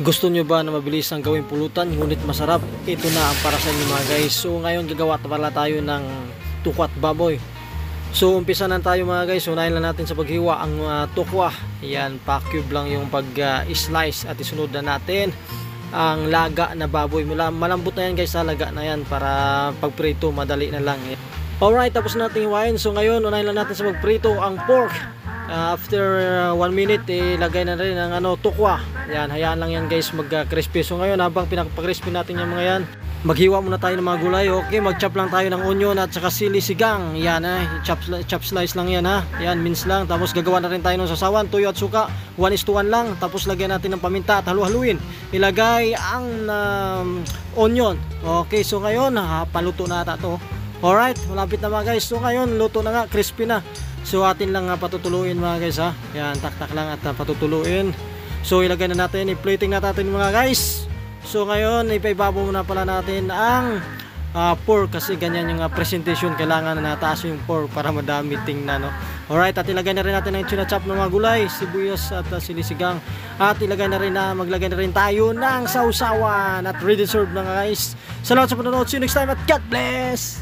Gusto nyo ba na mabilis ang gawing pulutan ngunit masarap? Ito na ang para sa inyo mga guys. So ngayon gagawa pala tayo ng tukwat baboy. So umpisa na tayo mga guys. Unahin lang natin sa paghiwa ang uh, tukwa. Yan, pa-cube lang yung pag-slice at isunod na natin ang laga na baboy. Malambot na yan guys sa laga na yan para pagprito madali na lang. Alright, tapos natin hiwain. So ngayon unahin lang natin sa pagprito ang pork. Uh, after 1 minute, ilagay na rin ang ano, tukwa. Yan, hayaan lang yan guys mag-crispy. So ngayon, habang pinapag-crispy natin yung mga yan, maghiwa muna tayo ng mga gulay. Okay, mag-chop lang tayo ng onion at saka sili sigang. Yan eh, chop, chop slice lang yan ha. Yan, mince lang. Tapos gagawa na rin tayo ng sasawan, tuyo at suka. 1 is to 1 lang. Tapos lagyan natin ng paminta at halu-haluin. Ilagay ang um, onion. Okay, so ngayon, ha, paluto na ata to. Alright, malapit na mga guys. So ngayon, luto na nga, crispy na. So atin lang uh, patutuluin mga guys ha. Yan, tak-tak lang at uh, patutuluin. So ilagay na natin, i-plating na natin mga guys. So ngayon, ipaibabaw muna pala natin ang uh, pork kasi ganyan yung uh, presentation. Kailangan na nataas yung pork para madami tingnan. No? Alright, at ilagay na rin natin ang chinachop ng mga gulay, sibuyas at uh, sinisigang. At ilagay na rin na, maglagay na rin tayo ng sausawan at ready serve na guys. Salamat sa panonood. See you next time at God bless!